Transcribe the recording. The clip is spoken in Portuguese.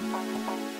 Música